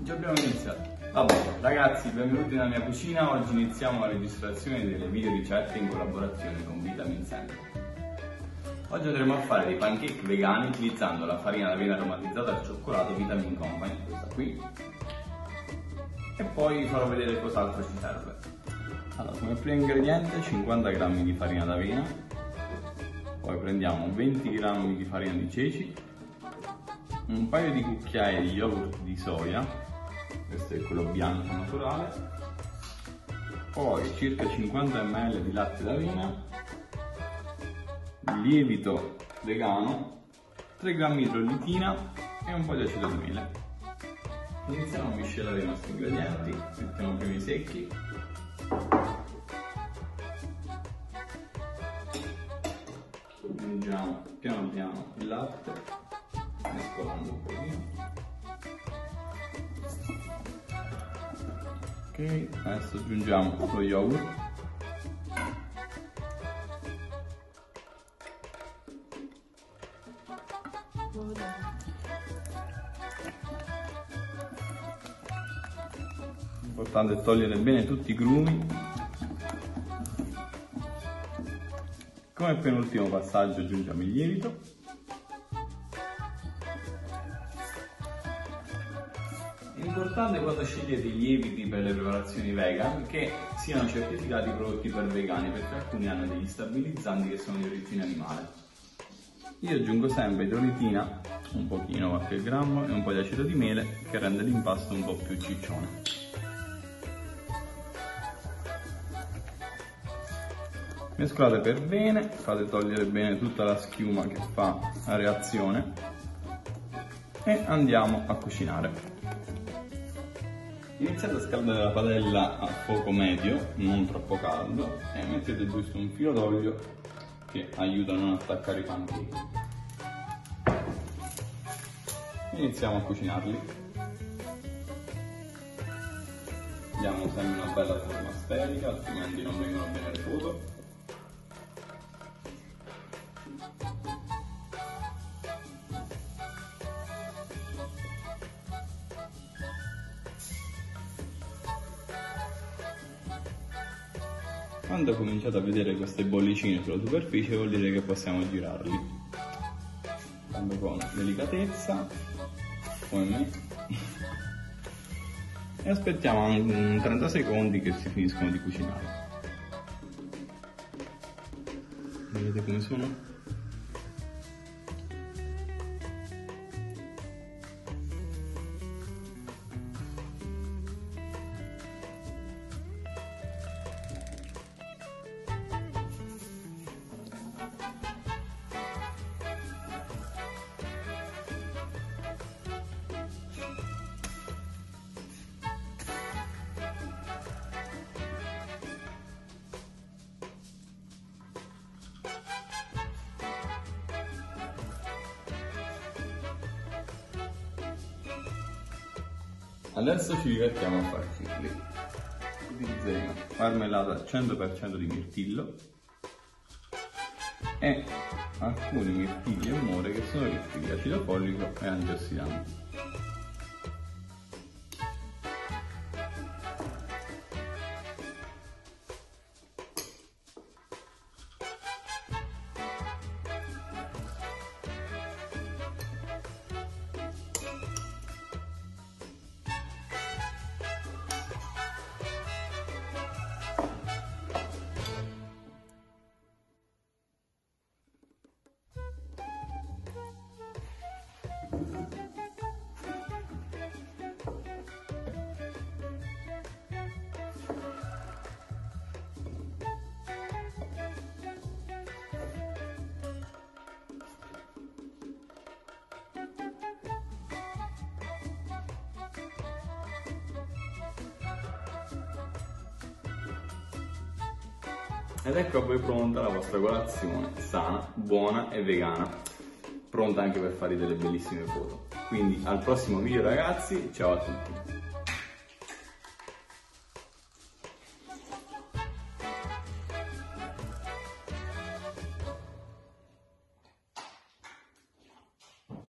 Già abbiamo iniziato. Vabbè, ragazzi, benvenuti nella mia cucina. Oggi iniziamo la registrazione delle video ricette in collaborazione con Vitamin Center. Oggi andremo a fare dei pancake vegani utilizzando la farina d'avena aromatizzata al cioccolato Vitamin Company, questa qui. E poi vi farò vedere cos'altro ci serve. Allora, come primo ingrediente 50 g di farina d'avena, poi prendiamo 20 g di farina di ceci, un paio di cucchiai di yogurt di soia questo è quello bianco naturale poi circa 50 ml di latte d'avena lievito vegano 3 g di idrolitina e un po' di aceto di mele. Iniziamo a miscelare i nostri ingredienti mettiamo prima i secchi. Aggiungiamo piano piano il latte mescolando un pochino adesso aggiungiamo lo yogurt. L'importante è togliere bene tutti i grumi. Come penultimo passaggio aggiungiamo il lievito L'importante quando scegliete i lieviti per le preparazioni vegan che siano certificati prodotti per vegani perché alcuni hanno degli stabilizzanti che sono di origine animale. Io aggiungo sempre idrolitina, un pochino, qualche grammo e un po' di aceto di mele che rende l'impasto un po' più ciccione. Mescolate per bene, fate togliere bene tutta la schiuma che fa la reazione e andiamo a cucinare. Iniziate a scaldare la padella a fuoco medio, non troppo caldo, e mettete giusto un filo d'olio che aiuta a non attaccare i pancake. Iniziamo a cucinarli. Diamo sempre una bella forma sferica, altrimenti non vengono bene le foto. Quando cominciate a vedere queste bollicine sulla superficie vuol dire che possiamo girarli. Quando con delicatezza, come me. e aspettiamo 30 secondi che si finiscono di cucinare. Vedete come sono? Adesso ci divertiamo a farci qui. Utilizzeremo marmellata al 100% di mirtillo e alcuni mirtilli e more che sono ricchi di acido folico e antiossidanti. Ed ecco a voi pronta la vostra colazione sana, buona e vegana, pronta anche per fare delle bellissime foto. Quindi al prossimo video ragazzi, ciao a tutti!